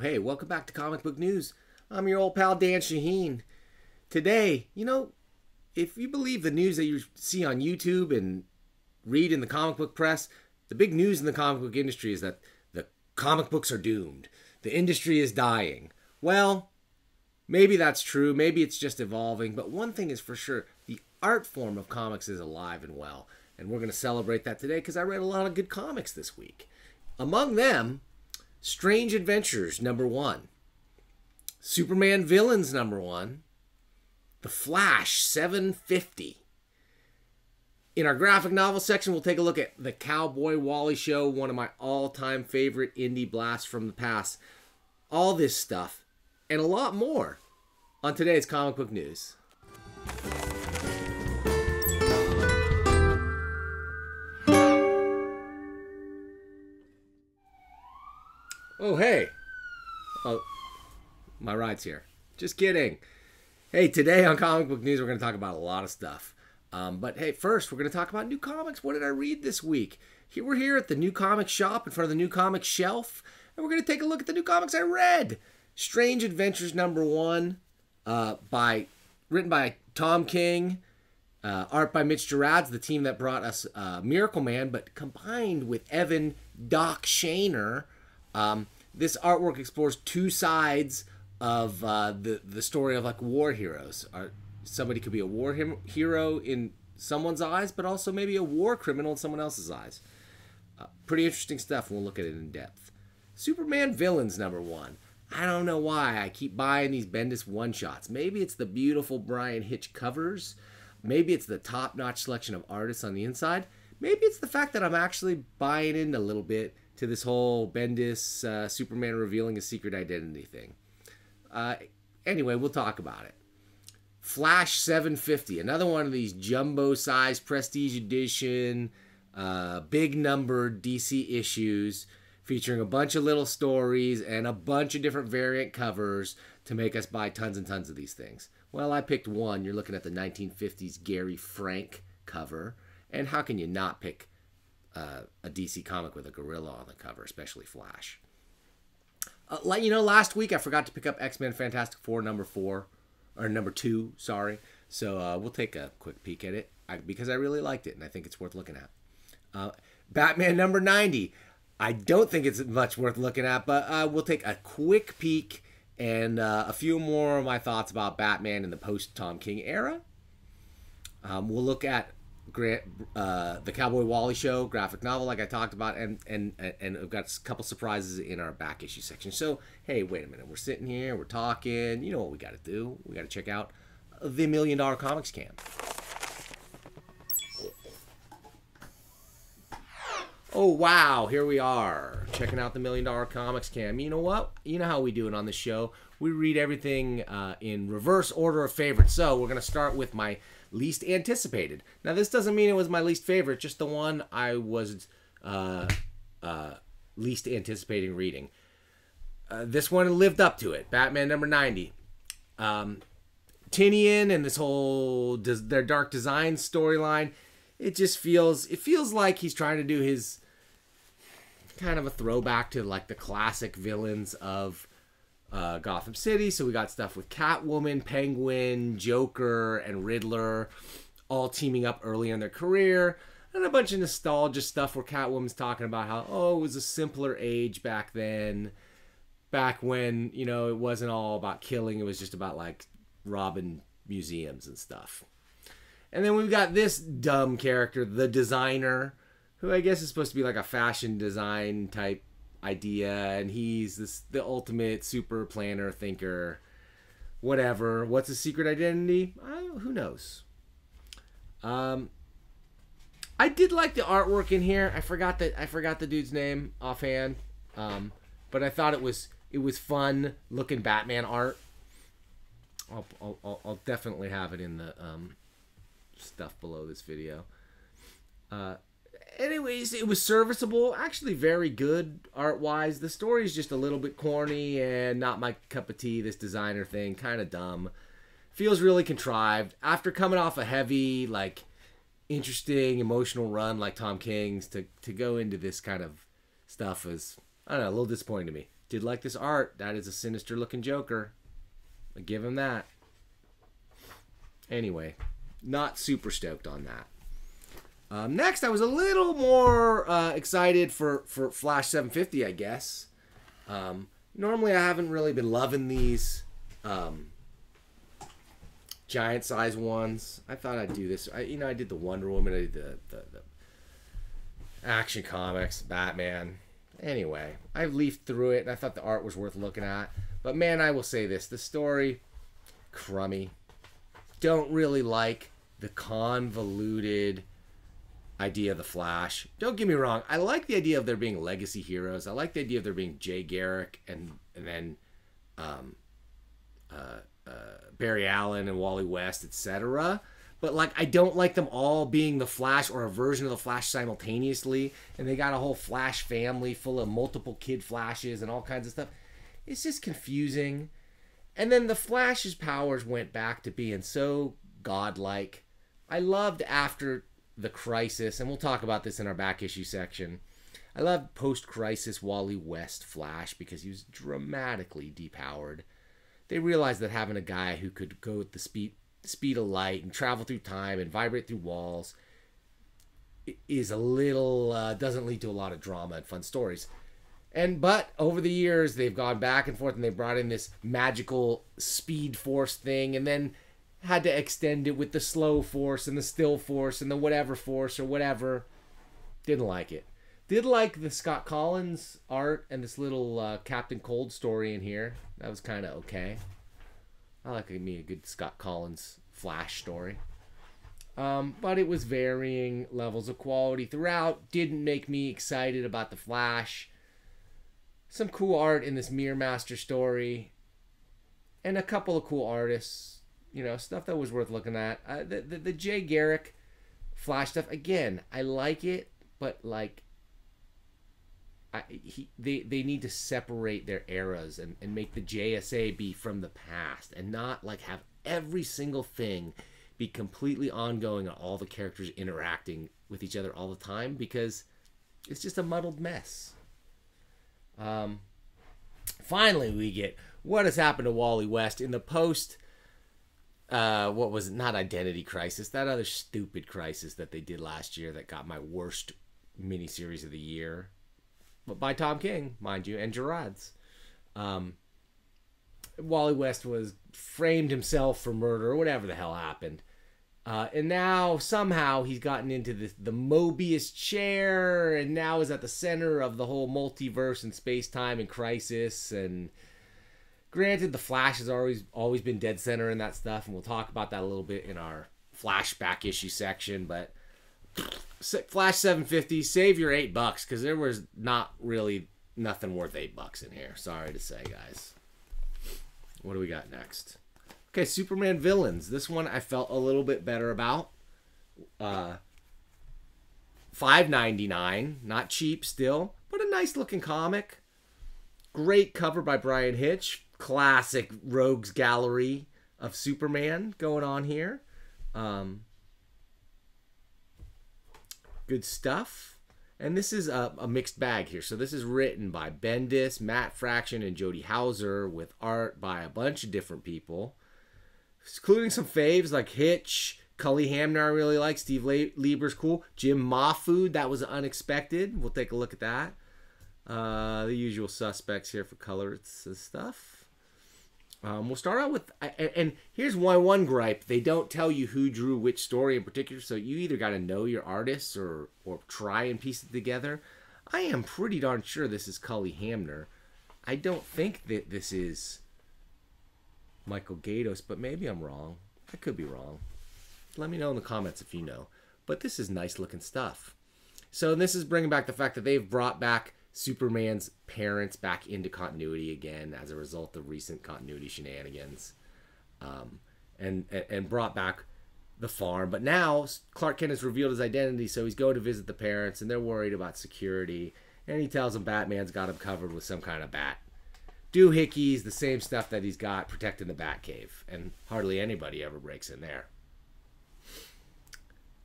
Hey, welcome back to Comic Book News. I'm your old pal Dan Shahin. Today, you know, if you believe the news that you see on YouTube and read in the comic book press, the big news in the comic book industry is that the comic books are doomed. The industry is dying. Well, maybe that's true. Maybe it's just evolving. But one thing is for sure the art form of comics is alive and well. And we're going to celebrate that today because I read a lot of good comics this week. Among them, Strange Adventures, number one. Superman Villains, number one. The Flash, 750. In our graphic novel section, we'll take a look at The Cowboy Wally Show, one of my all time favorite indie blasts from the past. All this stuff and a lot more on today's comic book news. Oh, hey. Oh, my ride's here. Just kidding. Hey, today on Comic Book News, we're going to talk about a lot of stuff. Um, but hey, first, we're going to talk about new comics. What did I read this week? Here we're here at the new comic shop in front of the new comic shelf, and we're going to take a look at the new comics I read. Strange Adventures number one, uh, by written by Tom King, uh, art by Mitch Gerads, the team that brought us uh, Miracle Man, but combined with Evan Doc Shaner. Um, this artwork explores two sides of uh, the the story of like war heroes. Are, somebody could be a war hero in someone's eyes, but also maybe a war criminal in someone else's eyes. Uh, pretty interesting stuff. We'll look at it in depth. Superman villains number one. I don't know why I keep buying these Bendis one shots. Maybe it's the beautiful Bryan Hitch covers. Maybe it's the top notch selection of artists on the inside. Maybe it's the fact that I'm actually buying in a little bit to this whole Bendis uh, Superman revealing his secret identity thing. Uh, anyway, we'll talk about it. Flash 750, another one of these jumbo size prestige edition, uh, big numbered DC issues featuring a bunch of little stories and a bunch of different variant covers to make us buy tons and tons of these things. Well, I picked one. You're looking at the 1950s Gary Frank cover. And how can you not pick uh, a DC comic with a gorilla on the cover, especially Flash? Uh, like you know, last week I forgot to pick up X Men Fantastic Four number four, or number two, sorry. So uh, we'll take a quick peek at it I, because I really liked it and I think it's worth looking at. Uh, Batman number 90. I don't think it's much worth looking at, but uh, we'll take a quick peek and uh, a few more of my thoughts about Batman in the post Tom King era. Um, we'll look at Grant, uh, the Cowboy Wally Show graphic novel, like I talked about, and and and we've got a couple surprises in our back issue section. So hey, wait a minute, we're sitting here, we're talking. You know what we got to do? We got to check out the Million Dollar Comics Camp. Oh wow, here we are checking out the Million Dollar Comics Cam. You know what? You know how we do it on the show. We read everything uh, in reverse order of favorites. So we're gonna start with my least anticipated. Now this doesn't mean it was my least favorite, just the one I was uh, uh, least anticipating reading. Uh, this one lived up to it. Batman number ninety. Um, Tynion and this whole their dark design storyline it just feels it feels like he's trying to do his kind of a throwback to like the classic villains of uh, Gotham City. So we got stuff with Catwoman, Penguin, Joker, and Riddler all teaming up early in their career. And a bunch of nostalgia stuff where Catwoman's talking about how, oh, it was a simpler age back then. Back when, you know, it wasn't all about killing, it was just about like robbing museums and stuff. And then we've got this dumb character, the designer, who I guess is supposed to be like a fashion design type idea, and he's this the ultimate super planner thinker. Whatever. What's his secret identity? Who knows? Um, I did like the artwork in here. I forgot that I forgot the dude's name offhand. Um, but I thought it was it was fun looking Batman art. I'll I'll, I'll definitely have it in the um, stuff below this video. Uh, anyways, it was serviceable, actually very good art wise. The story is just a little bit corny and not my cup of tea. This designer thing, kind of dumb. Feels really contrived. After coming off a heavy, like, interesting, emotional run like Tom King's, to, to go into this kind of stuff is, I don't know, a little disappointing to me. Did like this art. That is a sinister looking Joker. I give him that. Anyway, not super stoked on that. Um, next, I was a little more uh, excited for, for Flash 750, I guess. Um, normally, I haven't really been loving these um, giant size ones. I thought I'd do this. I, you know, I did the Wonder Woman, I did the, the, the Action Comics, Batman. Anyway, I leafed through it and I thought the art was worth looking at. But man, I will say this the story, crummy. Don't really like the convoluted idea of the Flash. Don't get me wrong, I like the idea of there being legacy heroes. I like the idea of there being Jay Garrick and and then um, uh, uh, Barry Allen and Wally West, etc. But like, I don't like them all being the Flash or a version of the Flash simultaneously, and they got a whole Flash family full of multiple kid Flashes and all kinds of stuff. It's just confusing. And then the Flash's powers went back to being so godlike. I loved after the crisis, and we'll talk about this in our back issue section. I love post crisis Wally West Flash because he was dramatically depowered. They realized that having a guy who could go at the speed speed of light and travel through time and vibrate through walls is a little uh, doesn't lead to a lot of drama and fun stories. And but over the years they've gone back and forth and they brought in this magical speed force thing and then had to extend it with the slow force and the still force and the whatever force or whatever. Didn't like it. Did like the Scott Kolins art and this little uh, Captain Cold story in here. That was kind of okay. I like me a good Scott Kolins Flash story. Um, but it was varying levels of quality throughout. Didn't make me excited about the Flash. Some cool art in this Mirror Master story, and a couple of cool artists you know, stuff that was worth looking at. Uh, the, the the Jay Garrick Flash stuff again, I like it, but like, I he they they need to separate their eras and and make the JSA be from the past and not like have every single thing be completely ongoing and all the characters interacting with each other all the time because it's just a muddled mess. Um, finally, we get what has happened to Wally West in the post uh, what was it? Not Identity Crisis, that other stupid crisis that they did last year that got my worst miniseries of the year, but by Tom King, mind you, and Gerads. Um, Wally West was framed himself for murder or whatever the hell happened. Uh, and now somehow he's gotten into the, the Mobius chair and now is at the center of the whole multiverse and space time and crisis and Granted, the Flash has always always been dead center in that stuff, and we'll talk about that a little bit in our flashback issue section. But Flash 750, save your eight bucks because there was not really nothing worth eight bucks in here. Sorry to say, guys. What do we got next? Okay, Superman villains. This one I felt a little bit better about. Uh, five ninety nine, not cheap still, but a nice looking comic. Great cover by Bryan Hitch classic rogues gallery of Superman going on here. Um, good stuff. And this is a, a, mixed bag here. So this is written by Bendis, Matt Fraction, and Jody Houser with art by a bunch of different people, including some faves like Hitch, Cully Hamner I really like, Steve Lieber's cool, Jim Mahfood, that was unexpected. We'll take a look at that. Uh, the usual suspects here for colors and stuff. Um, we'll start out with, and here's my one gripe: they don't tell you who drew which story in particular, so you either got to know your artists or or try and piece it together. I am pretty darn sure this is Cully Hamner. I don't think that this is Michael Gaydos, but maybe I'm wrong. I could be wrong. Let me know in the comments if you know. But this is nice looking stuff. So this is bringing back the fact that they've brought back Superman's parents back into continuity again as a result of recent continuity shenanigans, um, and and brought back the farm. But now Clark Kent has revealed his identity, so he's going to visit the parents, and they're worried about security. And he tells them Batman's got him covered with some kind of bat. Doohickeys, the same stuff that he's got protecting the Batcave, and hardly anybody ever breaks in there.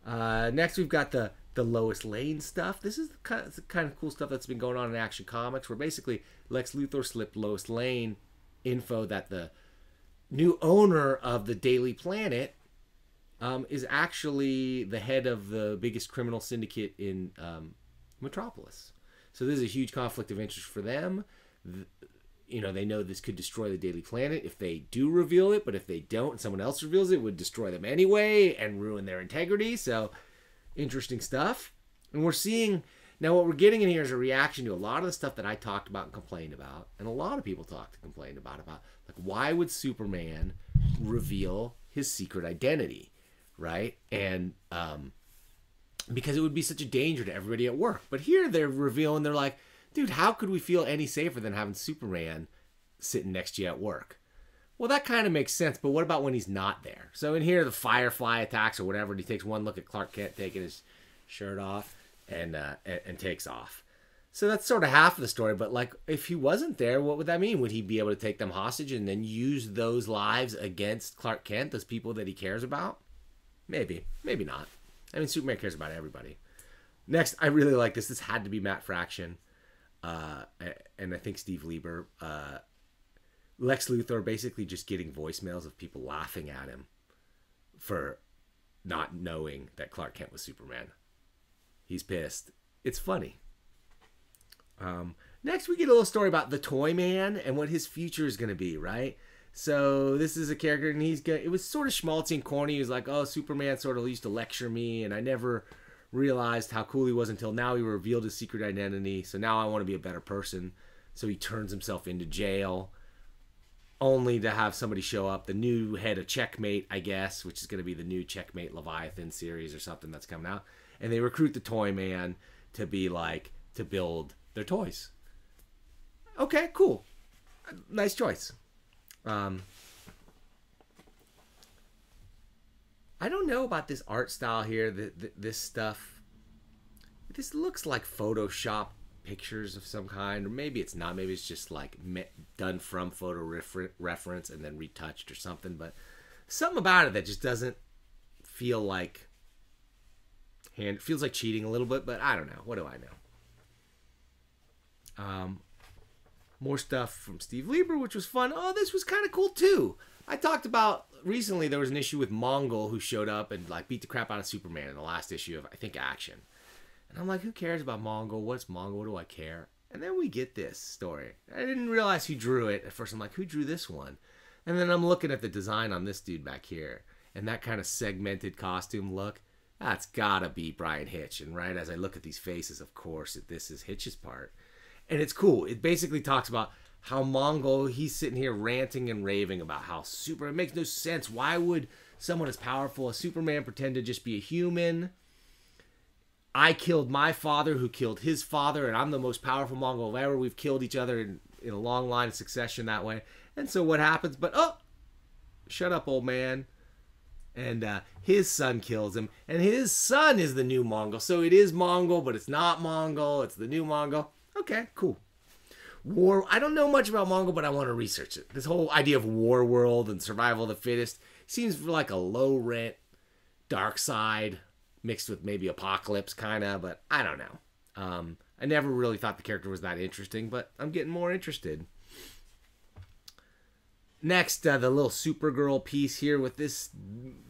Uh, next, we've got the the Lois Lane stuff. This is the kind of, the kind of cool stuff that's been going on in Action Comics, where basically Lex Luthor slipped Lois Lane info that the new owner of the Daily Planet um, is actually the head of the biggest criminal syndicate in um, Metropolis. So this is a huge conflict of interest for them. You know, they know this could destroy the Daily Planet if they do reveal it, but if they don't someone else reveals it, it would destroy them anyway and ruin their integrity. So interesting stuff. And we're seeing now what we're getting in here is a reaction to a lot of the stuff that I talked about and complained about, and a lot of people talked and complained about about like why would Superman reveal his secret identity? right? And um, because it would be such a danger to everybody at work. But here they're revealing, they're like, dude, how could we feel any safer than having Superman sitting next to you at work? Well, that kind of makes sense, but what about when he's not there? So in here, the Firefly attacks or whatever, and he takes one look at Clark Kent taking his shirt off and uh, and, and takes off. So that's sort of half of the story. But like, if he wasn't there, what would that mean? Would he be able to take them hostage and then use those lives against Clark Kent, those people that he cares about? Maybe, maybe not. I mean, Superman cares about everybody. Next, I really like this. This had to be Matt Fraction, uh, and I think Steve Lieber. Uh, Lex Luthor basically just getting voicemails of people laughing at him for not knowing that Clark Kent was Superman. He's pissed. It's funny. Um, next, we get a little story about the Toy Man and what his future is going to be, right? So this is a character, and he's got, it was sort of schmaltzy and corny. He was like, "Oh, Superman sort of used to lecture me, and I never realized how cool he was until now. He revealed his secret identity. So now I want to be a better person." So he turns himself into jail, only to have somebody show up, the new head of Checkmate, I guess, which is going to be the new Checkmate Leviathan series or something that's coming out, and they recruit the Toy Man to be like to build their toys. Okay, cool, nice choice. Um, I don't know about this art style here. The, the, this stuff. This looks like Photoshop pictures of some kind, or maybe it's not. Maybe it's just like done from photo refer- reference and then retouched or something. But something about it that just doesn't feel like hand. Feels like cheating a little bit, but I don't know. What do I know? Um, more stuff from Steve Lieber, which was fun. Oh, this was kind of cool too. I talked about recently there was an issue with Mongul who showed up and like beat the crap out of Superman in the last issue of I think Action. And I'm like, who cares about Mongul? What's Mongul? What do I care? And then we get this story. I didn't realize who drew it. At first I'm like, who drew this one? And then I'm looking at the design on this dude back here and that kind of segmented costume look. That's gotta be Bryan Hitch. And right as I look at these faces, of course, this is Hitch's part and it's cool. It basically talks about how Mongul he's sitting here ranting and raving about how super it makes no sense. Why would someone as powerful as Superman pretend to just be a human? I killed my father, who killed his father, and I'm the most powerful Mongul ever. We've killed each other in, in a long line of succession that way. And so what happens? But oh, shut up, old man. And uh, his son kills him, and his son is the new Mongul. So it is Mongul, but it's not Mongul. It's the new Mongul. Okay, cool. War. I don't know much about Mongul, but I want to research it. This whole idea of war world and survival of the fittest seems like a low rent, Darkseid mixed with maybe apocalypse kind of, but I don't know. Um, I never really thought the character was that interesting, but I'm getting more interested. Next, uh, the little Supergirl piece here with this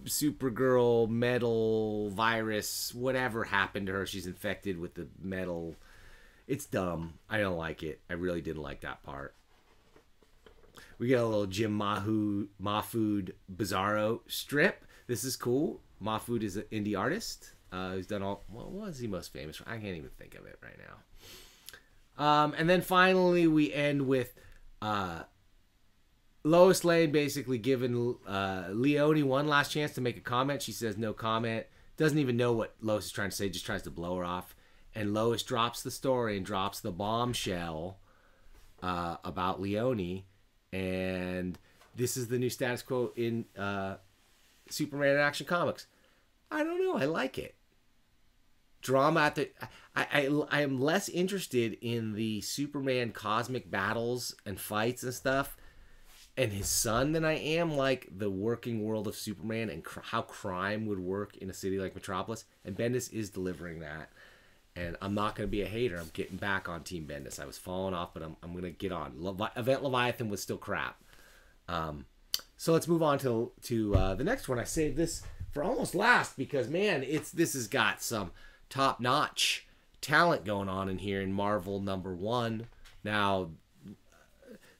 Supergirl metal virus, whatever happened to her. She's infected with the metal it's dumb. I don't like it. I really didn't like that part. We get a little Jim Mahu Mahfood Bizarro strip. This is cool. Mahfood is an indie artist uh, who's done all. Well, was he most famous for? I can't even think of it right now. Um, and then finally, we end with uh, Lois Lane basically giving uh, Leone one last chance to make a comment. She says no comment. Doesn't even know what Lois is trying to say. Just tries to blow her off and Lois drops the story and drops the bombshell uh, about Leone, and this is the new status quo in uh, Superman and Action Comics. I don't know. I like it. Drama at the. I, I, I am less interested in the Superman cosmic battles and fights and stuff and his son than I am like the working world of Superman and cr- how crime would work in a city like Metropolis. And Bendis is delivering that. And I'm not going to be a hater. I'm getting back on Team Bendis. I was falling off, but I'm, I'm going to get on. Levi- Event Leviathan was still crap. Um, so let's move on to to uh, the next one. I saved this for almost last because man, it's this has got some top notch talent going on in here in Marvel number one. Now,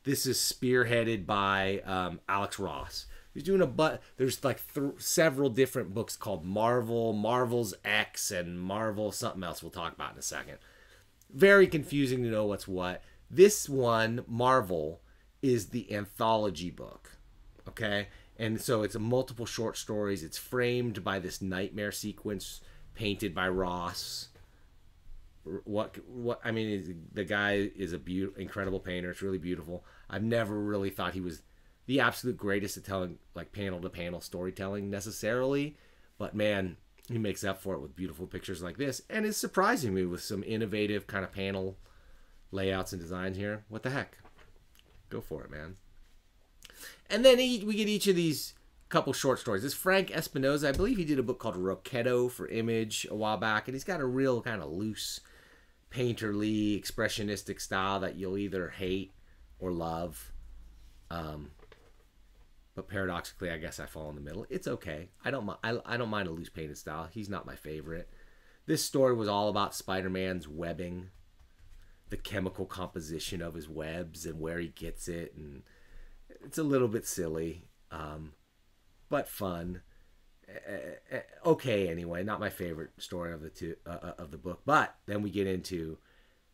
this is spearheaded by um, Alex Ross. He's doing a but. There's like th- several different books called Marvel, Marvel's X, and Marvel something else. We'll talk about in a second. Very confusing to know what's what. This one, Marvel, is the anthology book. Okay, and so it's a multiple short stories. It's framed by this nightmare sequence painted by Ross what what I mean the guy is a beautiful, incredible painter. It's really beautiful. I've never really thought he was the absolute greatest at telling like panel to panel storytelling necessarily, but man, he makes up for it with beautiful pictures like this, and is surprising me with some innovative kind of panel layouts and designs here. What the heck? Go for it, man. And then we get each of these couple short stories. This Frank Espinosa, I believe he did a book called Rocketo for Image a while back, and he's got a real kind of loose painterly, expressionistic style that you'll either hate or love. Um, but paradoxically, I guess I fall in the middle. It's okay. I don't mind. I, I don't mind a loose painted style. He's not my favorite. This story was all about Spider-Man's webbing, the chemical composition of his webs, and where he gets it, and it's a little bit silly, um, but fun. Uh, okay anyway not my favorite story of the two uh, uh, of the book but then we get into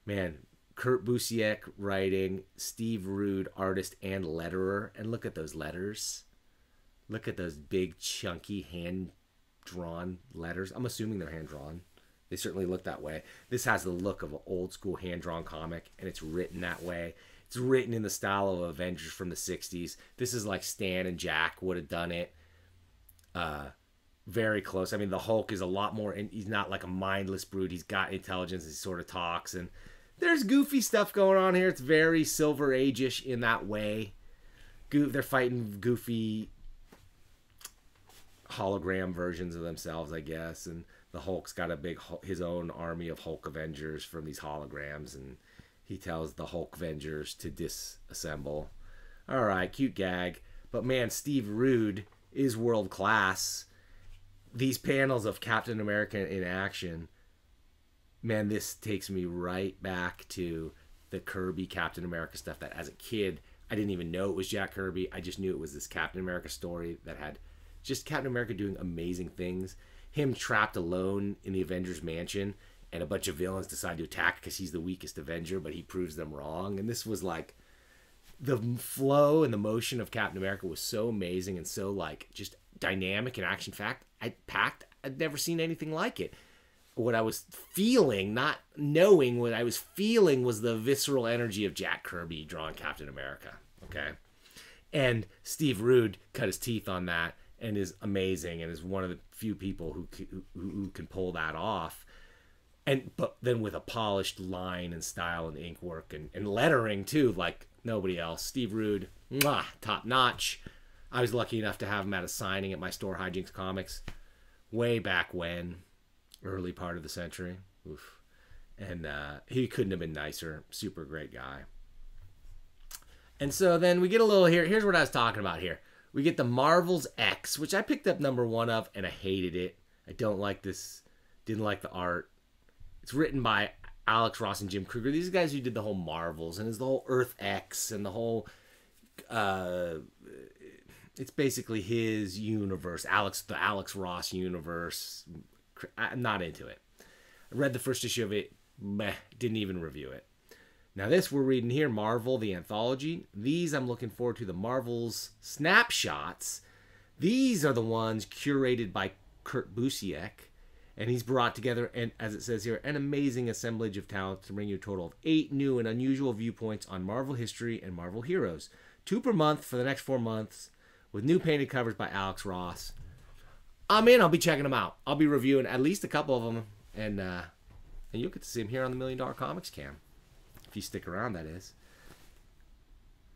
man kurt busiek writing steve rude artist and letterer and look at those letters. Look at those big chunky hand drawn letters. I'm assuming they're hand drawn they certainly look that way. This has the look of an old school hand drawn comic and it's written that way it's written in the style of avengers from the 60s this is like stan and jack would have done it uh very close. I mean, the Hulk is a lot more, and he's not like a mindless brute. He's got intelligence. He sort of talks, and there's goofy stuff going on here. It's very Silver Age-ish in that way. They're fighting goofy hologram versions of themselves, I guess, and the Hulk's got a big his own army of Hulk Avengers from these holograms, and he tells the Hulk Avengers to disassemble. All right, cute gag, but man, Steve Rude is world class these panels of Captain America in action, man, this takes me right back to the Kirby Captain America stuff that as a kid I didn't even know it was Jack Kirby. I just knew it was this Captain America story that had just Captain America doing amazing things. Him trapped alone in the Avengers mansion and a bunch of villains decide to attack because he's the weakest Avenger, but he proves them wrong. And this was like the flow and the motion of Captain America was so amazing and so like just dynamic and action fact I packed. I'd never seen anything like it. What I was feeling, not knowing what I was feeling, was the visceral energy of Jack Kirby drawing Captain America. Okay, and Steve Rude cut his teeth on that and is amazing and is one of the few people who who, who can pull that off. And but then with a polished line and style and ink work and, and lettering too, like nobody else. Steve Rude, mwah, top notch. I was lucky enough to have him at a signing at my store, Hijinx Comics, way back when, early part of the century. Oof. And uh, he couldn't have been nicer. Super great guy. And so then we get a little here. Here's what I was talking about here. We get the Marvel's X, which I picked up number one of, and I hated it. I don't like this. Didn't like the art. It's written by Alex Ross and Jim Krueger. These guys who did the whole Marvels and is the whole Earth X and the whole uh, it's basically his universe, Alex the Alex Ross universe. I'm not into it. I read the first issue of it, meh, didn't even review it. Now this we're reading here, Marvel the anthology. These I'm looking forward to the Marvel's snapshots. These are the ones curated by Kurt Busiek, and he's brought together and as it says here, an amazing assemblage of talent to bring you a total of eight new and unusual viewpoints on Marvel history and Marvel heroes. Two per month for the next four months with new painted covers by Alex Ross. I'm in. I'll be checking them out. I'll be reviewing at least a couple of them, and uh, and you'll get to see them here on the Million Dollar Comics Cam if you stick around. That is.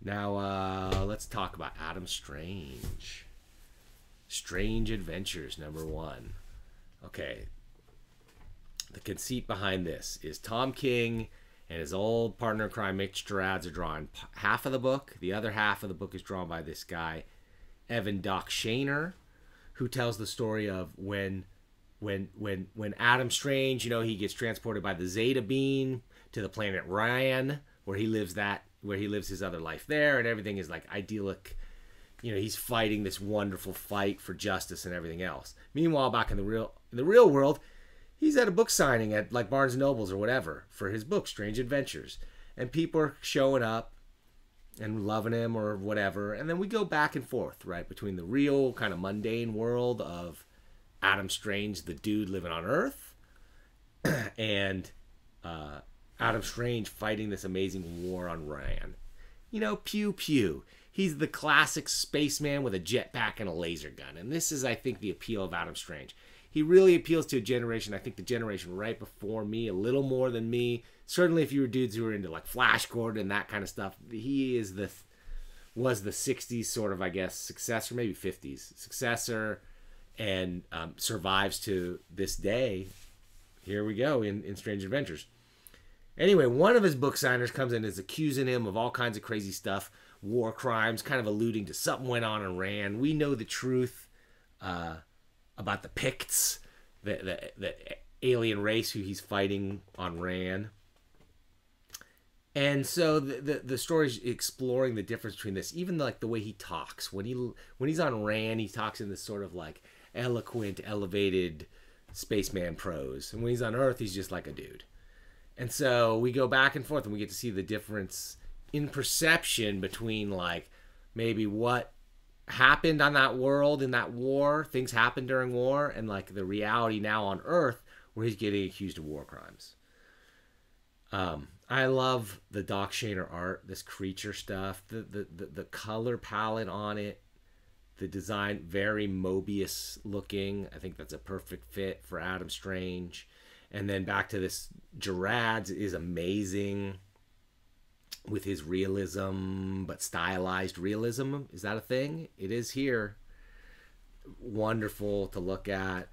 Now, uh, let's talk about Adam Strange. Strange Adventures, number one. Okay. The conceit behind this is Tom King and his old partner in crime, Mitch Gerads, are drawing half of the book. The other half of the book is drawn by this guy, Evan Doc Shaner, who tells the story of when when when when Adam Strange, you know, he gets transported by the Zeta beam to the planet Rann, where he lives that where he lives his other life there, and everything is like idyllic. You know, he's fighting this wonderful fight for justice and everything else. Meanwhile, back in the real in the real world, he's at a book signing at like Barnes and Nobles or whatever for his book Strange Adventures, and people are showing up and loving him or whatever, and then we go back and forth right between the real kind of mundane world of Adam Strange, the dude living on Earth, and uh, Adam Strange fighting this amazing war on Rann. You know, pew pew. He's the classic spaceman with a jetpack and a laser gun. And this is, I think, the appeal of Adam Strange. He really appeals to a generation, I think the generation right before me, a little more than me. Certainly if you were dudes who were into like Flash Gordon and that kind of stuff, he is the was the 60s sort of, I guess, successor, maybe 50s successor, and um, survives to this day. Here we go in, in Strange Adventures. Anyway, one of his book signers comes in and is accusing him of all kinds of crazy stuff, war crimes, kind of alluding to something went on in Rann. We know the truth uh, about the Pykkts, the, the, the alien race who he's fighting on Rann. And so the, the the story's exploring the difference between this, even like the way he talks when he when he's on Rann, he talks in this sort of like eloquent, elevated spaceman prose, and when he's on Earth, he's just like a dude. And so we go back and forth and we get to see the difference in perception between like maybe what happened on that world in that war, things happened during war, and like the reality now on Earth where he's getting accused of war crimes. Um, I love the Doc Shaner art, this creature stuff, the, the, the, the color palette on it, the design, very Moebius looking. I think that's a perfect fit for Adam Strange. And then back to this Gerads is amazing with his realism, but stylized realism. Is that a thing? It is here. Wonderful to look at.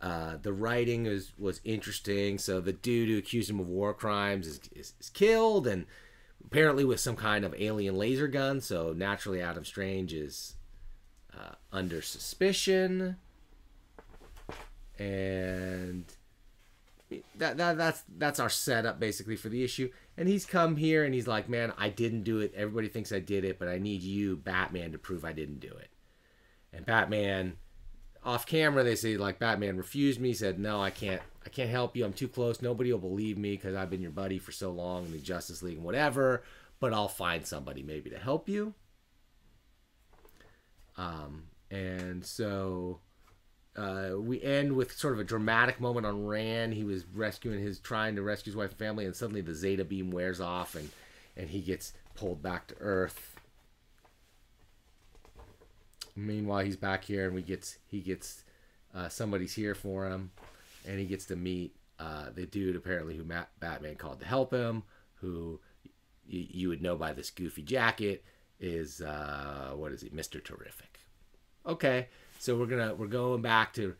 Uh, the writing is was interesting. So the dude who accused him of war crimes is, is, is, killed, and apparently with some kind of alien laser gun. So naturally, Adam Strange is uh, under suspicion, and that, that that's that's our setup basically for the issue. And he's come here and he's like, "Man, I didn't do it. Everybody thinks I did it, but I need you, Batman, to prove I didn't do it." And Batman, off camera, they say like Batman refused me. Said, "No, I can't. I can't help you. I'm too close. Nobody will believe me because I've been your buddy for so long in the Justice League and whatever. But I'll find somebody maybe to help you." Um, and so uh, we end with sort of a dramatic moment on Rann. He was rescuing his, trying to rescue his wife and family, and suddenly the Zeta beam wears off, and and he gets pulled back to Earth. Meanwhile, he's back here, and we gets he gets uh, somebody's here for him, and he gets to meet uh, the dude apparently who Matt, Batman called to help him, who you would know by this goofy jacket is uh, what is he, Mister Terrific? Okay, so we're gonna we're going back to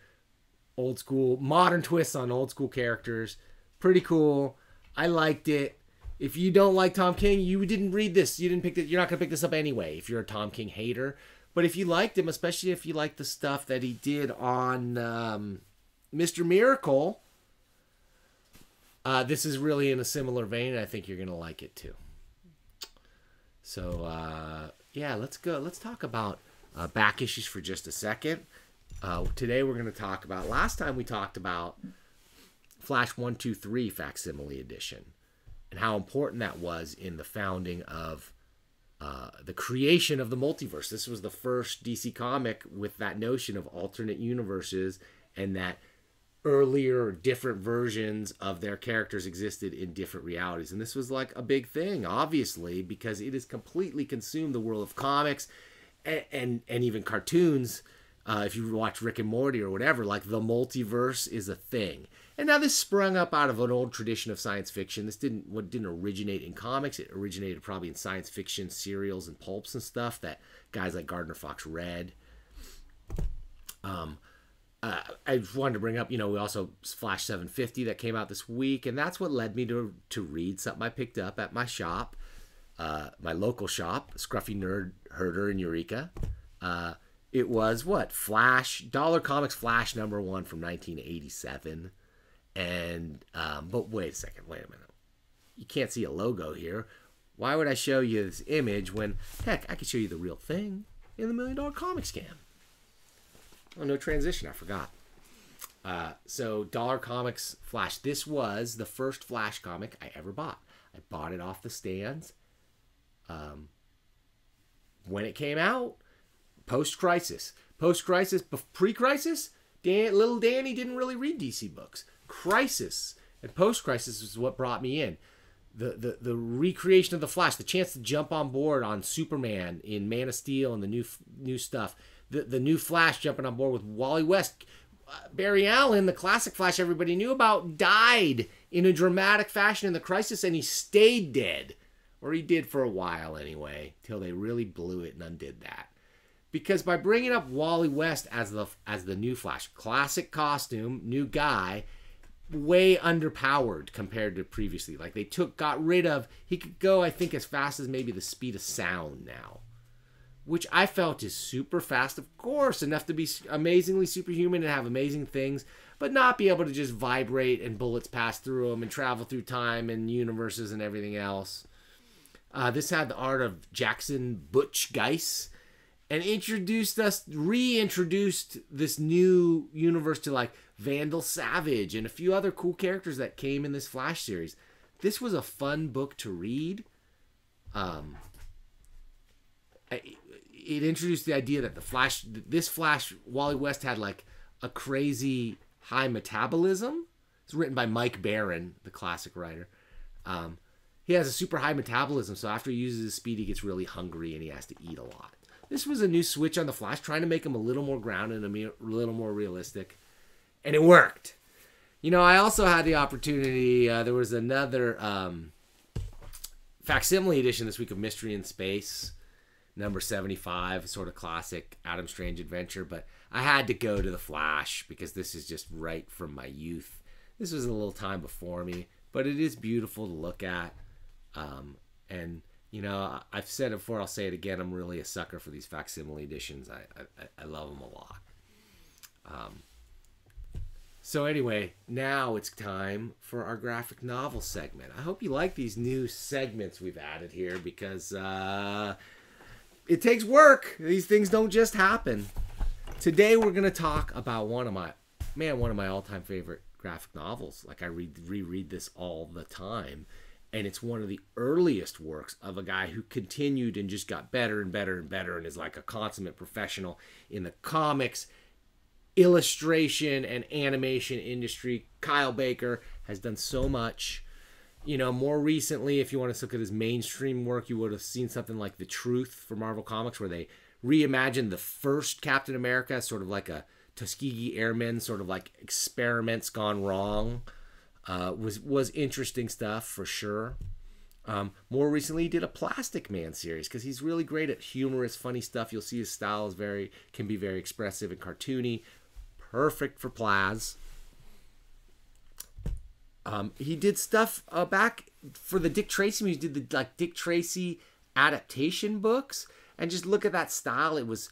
old school, modern twists on old school characters. Pretty cool. I liked it. If you don't like Tom King, you didn't read this. You didn't pick it. You're not gonna pick this up anyway. If you're a Tom King hater, but if you liked him, especially if you liked the stuff that he did on um, Mr. Miracle, uh, this is really in a similar vein. I think you're gonna like it too. So uh, yeah, let's go. Let's talk about uh, back issues for just a second. Uh, today we're going to talk about. Last time we talked about Flash One Two Three Facsimile Edition and how important that was in the founding of uh, the creation of the multiverse. This was the first DC comic with that notion of alternate universes and that earlier different versions of their characters existed in different realities and this was like a big thing obviously because it has completely consumed the world of comics and and, even cartoons Uh, if you watch Rick and Morty or whatever, like the multiverse is a thing. And now this sprung up out of an old tradition of science fiction. This didn't what didn't originate in comics. It originated probably in science fiction serials and pulps and stuff that guys like Gardner Fox read. Um, uh, I wanted to bring up, you know, we also Flash 750 that came out this week, and that's what led me to to read something I picked up at my shop, uh, my local shop, Scruffy Nerd Herder in Eureka. Uh, it was what Flash Dollar Comics Flash number one from 1987, and um, but wait a second, wait a minute, you can't see a logo here. Why would I show you this image when heck I could show you the real thing in the Million Dollar Comic Scam? Oh, no transition. I forgot. Uh, so, Dollar Comics Flash. This was the first Flash comic I ever bought. I bought it off the stands. Um, when it came out, post crisis. Post crisis, pre crisis, Dan, little Danny didn't really read DC books. Crisis and post crisis is what brought me in. The, the, the recreation of the Flash, the chance to jump on board on Superman in Man of Steel and the new new stuff the, the new Flash jumping on board with Wally West. Uh, Barry Allen, the classic Flash everybody knew about, died in a dramatic fashion in the crisis, and he stayed dead. Or he did for a while anyway, till they really blew it and undid that. Because by bringing up Wally West as the as the new Flash, classic costume, new guy, way underpowered compared to previously. Like they took got rid of he could go I think as fast as maybe the speed of sound now which I felt is super fast, of course, enough to be amazingly superhuman and have amazing things, but not be able to just vibrate and bullets pass through him and travel through time and universes and everything else. Uh, this had the art of Jackson Butch Guice and introduced us, reintroduced this new universe to like Vandal Savage and a few other cool characters that came in this Flash series. This was a fun book to read. Um, it introduced the idea that the Flash, this Flash, Wally West had like a crazy high metabolism. It's written by Mike Baron, the classic writer. Um, he has a super high metabolism, so after he uses his speed, he gets really hungry and he has to eat a lot. This was a new switch on the Flash, trying to make him a little more grounded and a little more realistic, and it worked. You know, I also had the opportunity. Uh, there was another um, facsimile edition this week of Mystery in Space number 75, sort of classic Adam Strange adventure, but I had to go to The Flash because this is just right from my youth. This was a little time before me, but it is beautiful to look at. Um, and, you know, I've said it before, I'll say it again. I'm really a sucker for these facsimile editions. I, I, I love them a lot. Um, so anyway, now it's time for our graphic novel segment. I hope you like these new segments we've added here because uh, it takes work. These things don't just happen. Today we're gonna talk about one of my man, one of my all-time favorite graphic novels. Like I read reread this all the time. And it's one of the earliest works of a guy who continued and just got better and better and better and is like a consummate professional in the comics, illustration, and animation industry. Kyle Baker has done so much you know, more recently, if you want to look at his mainstream work, you would have seen something like The Truth for Marvel Comics, where they reimagined the first Captain America as sort of like a Tuskegee Airmen, sort of like experiments gone wrong. Uh, was was interesting stuff for sure. Um, more recently, he did a Plastic Man series because he's really great at humorous, funny stuff. You'll see his style is very can be very expressive and cartoony. Perfect for Plaz. Um, he did stuff uh, back for the Dick Tracy. He did the like Dick Tracy adaptation books, and just look at that style. It was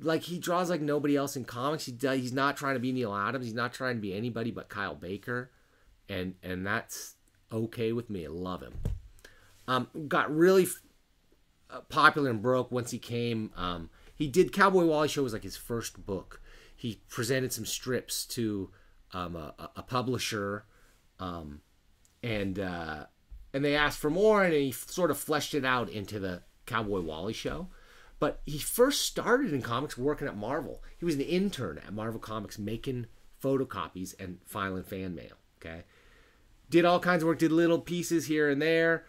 like he draws like nobody else in comics. He does, he's not trying to be Neal Adams. He's not trying to be anybody but Kyle Baker, and and that's okay with me. I love him. Um, got really uh, popular and broke once he came. Um, he did Cowboy Wally Show was like his first book. He presented some strips to um, a, a publisher um, and uh, and they asked for more, and he sort of fleshed it out into the Cowboy Wally show. But he first started in comics working at Marvel. He was an intern at Marvel Comics making photocopies and filing fan mail. Okay, did all kinds of work, did little pieces here and there.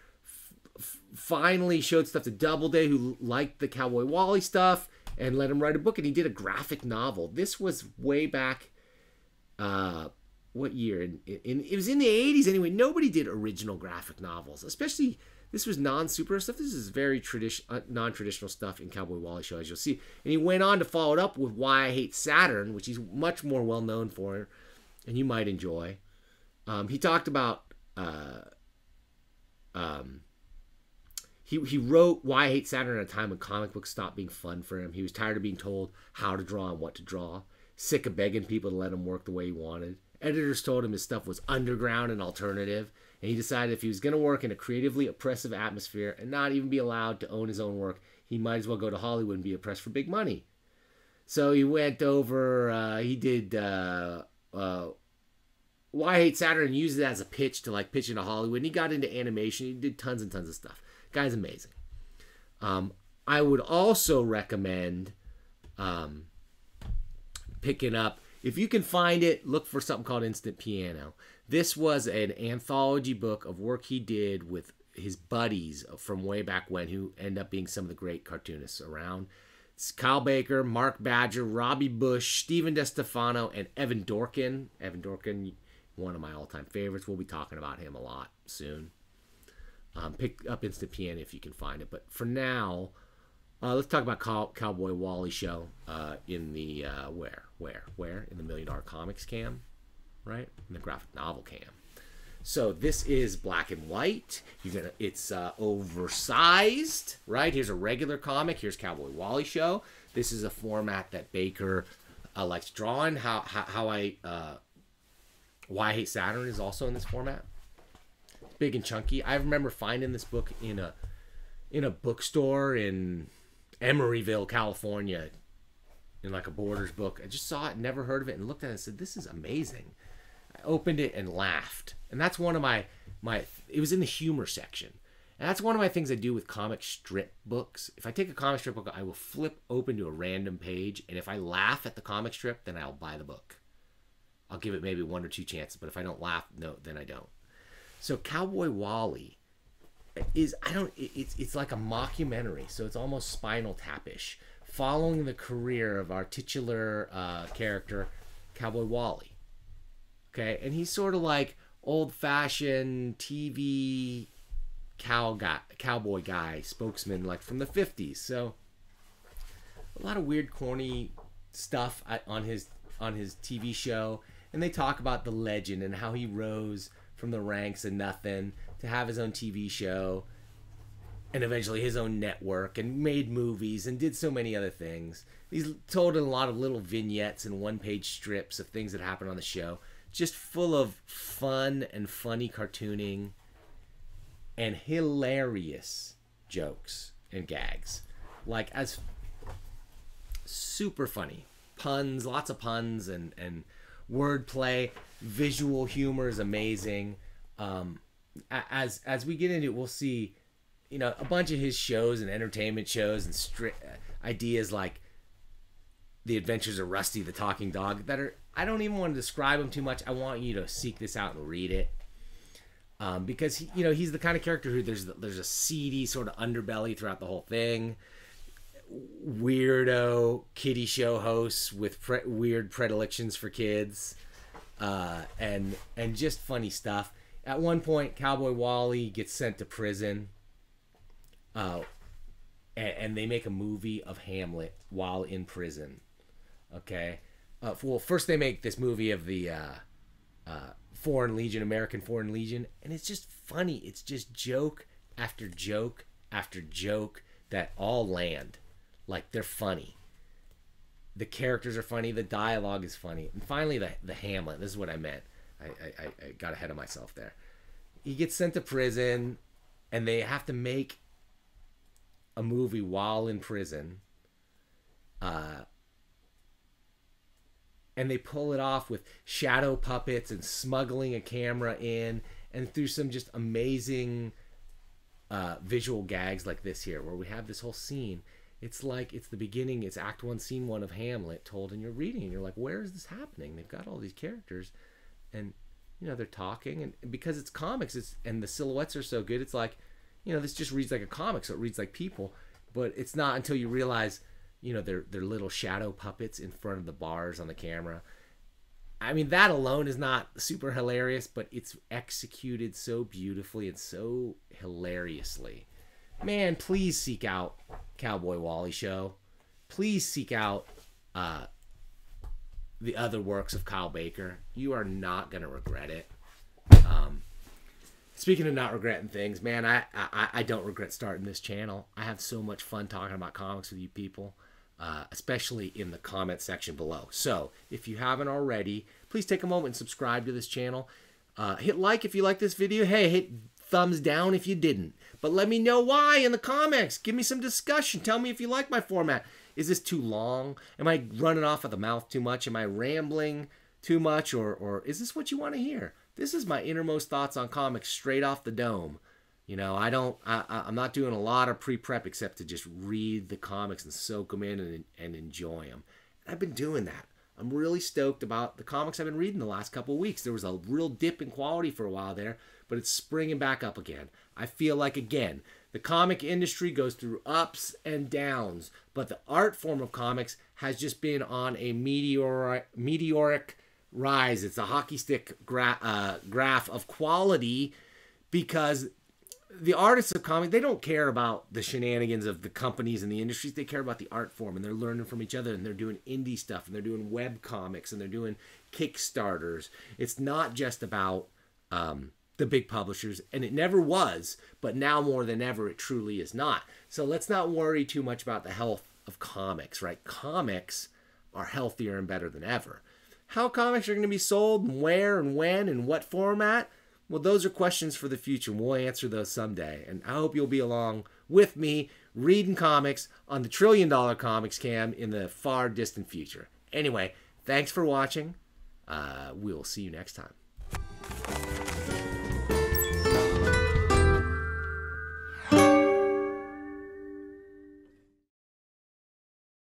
F- finally, showed stuff to Doubleday, who liked the Cowboy Wally stuff, and let him write a book. And he did a graphic novel. This was way back. Uh, what year? In, in, it was in the 80s anyway. Nobody did original graphic novels, especially this was non-super stuff. This is very tradition, uh, non-traditional stuff in Cowboy Wally show, as you'll see. And he went on to follow it up with Why I Hate Saturn, which he's much more well known for, and you might enjoy. Um, he talked about. Uh, um, he, he wrote Why I Hate Saturn at a time when comic books stopped being fun for him. He was tired of being told how to draw and what to draw, sick of begging people to let him work the way he wanted. Editors told him his stuff was underground and alternative, and he decided if he was going to work in a creatively oppressive atmosphere and not even be allowed to own his own work, he might as well go to Hollywood and be oppressed for big money. So he went over, uh, he did uh, uh, Why I Hate Saturn and used it as a pitch to like pitch into Hollywood. And he got into animation. He did tons and tons of stuff. Guy's amazing. Um, I would also recommend um, picking up, if you can find it, look for something called Instant Piano. This was an anthology book of work he did with his buddies from way back when, who end up being some of the great cartoonists around. It's Kyle Baker, Mark Badger, Robbie Busch, Stephen DeStefano, and Evan Dorkin. Evan Dorkin, one of my all-time favorites. We'll be talking about him a lot soon. Um, pick up Instant Piano if you can find it. But for now, uh, let's talk about Cow- Cowboy Wally show uh, in the uh, where, where, where in the Million Dollar Comics cam right? In the graphic novel cam. So this is black and white. You're gonna, it's uh, oversized, right? Here's a regular comic. Here's Cowboy Wally show. This is a format that Baker uh, likes drawing. How how, how I uh, Why I Hate Saturn is also in this format. Big and chunky. I remember finding this book in a in a bookstore in Emeryville, California, in like a Borders book. I just saw it, never heard of it, and looked at it and said, "This is amazing." I opened it and laughed. And that's one of my my it was in the humor section. And that's one of my things I do with comic strip books. If I take a comic strip book, I will flip open to a random page, and if I laugh at the comic strip, then I'll buy the book. I'll give it maybe one or two chances, but if I don't laugh, no, then I don't. So Cowboy Wally is I don't it's it's like a mockumentary, so it's almost Spinal Tapish, following the career of our titular uh, character, Cowboy Wally. Okay, and he's sort of like old fashioned TV cow guy, cowboy guy, spokesman, like from the 50s. So a lot of weird, corny stuff on his on his TV show, and they talk about the legend and how he rose from the ranks of nothing to have his own TV show and eventually his own network and made movies and did so many other things. He's told in a lot of little vignettes and one page strips of things that happened on the show just full of fun and funny cartooning and hilarious jokes and gags. Like as super funny. Puns, lots of puns and and wordplay, visual humor is amazing. Um, as as we get into it, we'll see, you know, a bunch of his shows and entertainment shows and stri- ideas like the Adventures of Rusty the Talking Dog that are I don't even want to describe him too much. I want you to seek this out and read it. Um, because he, you know he's the kind of character who there's there's a seedy sort of underbelly throughout the whole thing. Weirdo kitty show hosts with pre- weird predilections for kids, uh, and and just funny stuff. At one point, Cowboy Wally gets sent to prison, uh, and, and they make a movie of Hamlet while in prison. Okay, uh, well, first they make this movie of the uh, uh, Foreign Legion, American Foreign Legion, and it's just funny. It's just joke after joke after joke that all land. Like they're funny. The characters are funny. The dialogue is funny. And finally, the the Hamlet. This is what I meant. I, I, I got ahead of myself there. He gets sent to prison, and they have to make a movie while in prison. Uh, and they pull it off with shadow puppets and smuggling a camera in and through some just amazing uh, visual gags like this here where we have this whole scene it's like it's the beginning it's act one scene one of hamlet told and you're reading and you're like where is this happening they've got all these characters and you know they're talking and because it's comics it's and the silhouettes are so good it's like you know this just reads like a comic so it reads like people but it's not until you realize you know, they're they're little shadow puppets in front of the bars on the camera. I mean, that alone is not super hilarious, but it's executed so beautifully and so hilariously. Man, please seek out Cowboy Wally Show. Please seek out uh, the other works of Kyle Baker. You are not going to regret it. Um, speaking of not regretting things, man, I, I I don't regret starting this channel. I have so much fun talking about comics with you people uh, especially in the comment section below. So if you haven't already, please take a moment and subscribe to this channel. Uh, hit like if you like this video. Hey, hit thumbs down if you didn't. But let me know why in the comments. Give me some discussion. Tell me if you like my format. Is this too long? Am I running off of the mouth too much? Am I rambling too much? Or, or is this what you want to hear? This is my innermost thoughts on comics straight off the dome. You know, I don't. I, I'm not doing a lot of pre-prep except to just read the comics and soak them in and, and enjoy them. And I've been doing that. I'm really stoked about the comics I've been reading the last couple weeks. There was a real dip in quality for a while there, but it's springing back up again. I feel like again, the comic industry goes through ups and downs, but the art form of comics has just been on a meteoric meteoric rise. It's a hockey stick gra- uh, graph of quality because the artists of comics they don't care about the shenanigans of the companies and the industries. They care about the art form and they're learning from each other and they're doing indie stuff and they're doing web comics and they're doing kickstarters. It's not just about um, the big publishers and it never was but now more than ever it truly is not. So let's not worry too much about the health of comics right? Comics are healthier and better than ever. How comics are going to be sold and where and when and what format well, those are questions for the future. We'll answer those someday. And I hope you'll be along with me reading comics on the Trillion Dollar Comics Cam in the far distant future. Anyway, thanks for watching. Uh, we'll see you next time.